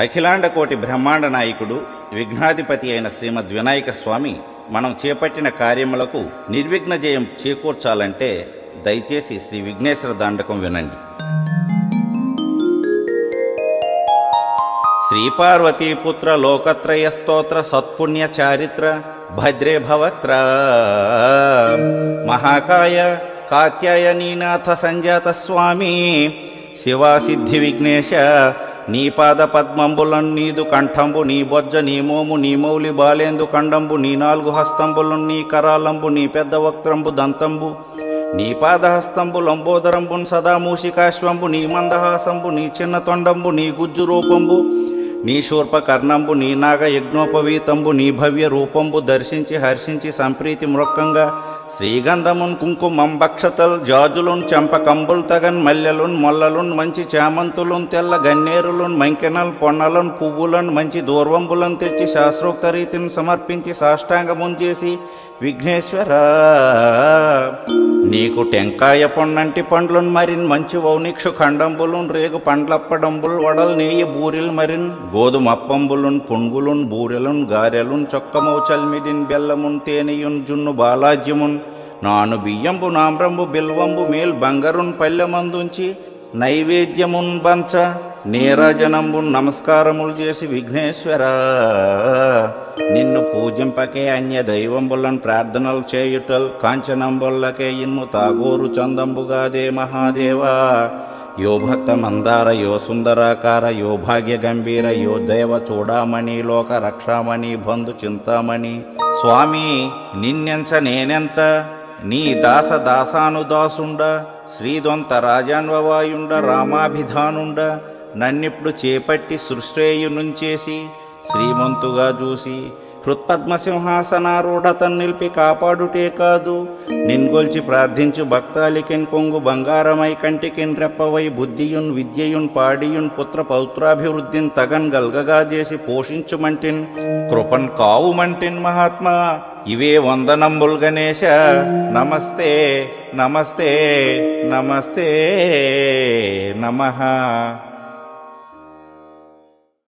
అఖిలాండ కోటి బ్రహ్మాండ నాయకుడు విఘ్నాధిపతి అయిన శ్రీమద్ వినాయక స్వామి మనం చేపట్టిన కార్యములకు నిర్విఘ్న జయం చేకూర్చాలంటే దయచేసి శ్రీ విఘ్నేశ్వర దాండకం వినండి. శ్రీపార్వతీపుత్ర లోకత్రయ స్తోత్ర సత్పుణ్య చారిత్ర భద్రే భవత్ర. మహాకాయ కాత్యాయనీనాథ సంజాత స్వామి శివాసిద్ధి విఘ్నేశ నీ పాద పద్మంబులన్ నీదు కంఠంబు నీ బొజ్జ నీ మోము నీ మౌలి బాలేందు కండంబు నీ నాలుగు హస్తంబులు నీ కరాలంబు నీ పెద్ద వక్త్రంబు దంతంబు నీ పాదహస్తంబు లంబోదరంబున్ సదా మూషికాశ్వంబు నీ మందహాసంబు నీ చిన్న తొండంబు నీ గుజ్జు రూపంబు నీ శూర్పకర్ణంబు నీ నాగ యజ్ఞోపవీతంబు నీ భవ్య రూపంబు దర్శించి హర్షించి సంప్రీతి మృక్కంగా శ్రీగంధమున్ కుంకుమం బక్షతల్ జాజులున్ చెంపకంబుల్ తగన్ మల్లెలున్ మొల్లలున్ మంచి చామంతులున్ తెల్ల గన్నేరులున్ మంకెనల్ పొన్నలున్ పువ్వులను మంచి దూర్వంబులను తెచ్చి శాస్త్రోక్త రీతిని సమర్పించి సాష్టాంగమున్ చేసి విఘ్నేశ్వర! నీకు టెంకాయ పొన్నంటి పండ్లున్ మరిన్ మంచి వౌనిక్షు ఖండంబులున్ రేగు పండ్లప్పడంబుల్ వడల్ నేయి బూరిల్ మరిన్ గోధుమ అప్పంబులున్ పుణ్గులున్ బూరెలున్ గారెలున్ చొక్కమౌ చల్మిడిన్ బెల్లమున్ తేనియున్ జున్ను బాలాజ్యమున్ నాను బియ్యంబు నామ్రంబు బిల్వంబు మేల్ బంగరున్ పల్లెమందుంచి నైవేద్యమున్ బంచ నీరాజనంబు నమస్కారములు చేసి విఘ్నేశ్వర. నిన్ను పూజింపకే అన్య దైవంబులను ప్రార్థనలు చేయుటల్ కాంచనంబుల్లకే ఇన్ను తాగోరు చందంబుగాదే మహాదేవా. యో భక్త మందార యో సుందరాకార యో భాగ్య గంభీర యో దేవ చూడామణి లోక రక్షామణి బంధు చింతామణి. స్వామి నిన్నెంచ నేనెంత? నీ దాస దాసానుదాసుండ శ్రీదొంత రాజాన్వవాయుండ రామాభిధానుండ నన్నిప్పుడు చేపట్టి సృశ్రేయునుంచేసి శ్రీమంతుగా చూసి హృత్పద్మసింహాసనారూఢతను నిలిపి కాపాడుటే కాదు నిన్గొల్చి ప్రార్థించు భక్తాలికిన్ కొంగు బంగారమై కంటికిన్ రెప్పవై బుద్ధియున్ విద్యయున్ పాడియున్ పుత్ర పౌత్రాభివృద్ధిన్ తగన్ గల్గగా చేసి పోషించుమంటిన్ కృపన్ కావుమంటిన్ మహాత్మా. ఇవే వందనంబుల్ గణేశ. నమస్తే నమస్తే నమస్తే నమ.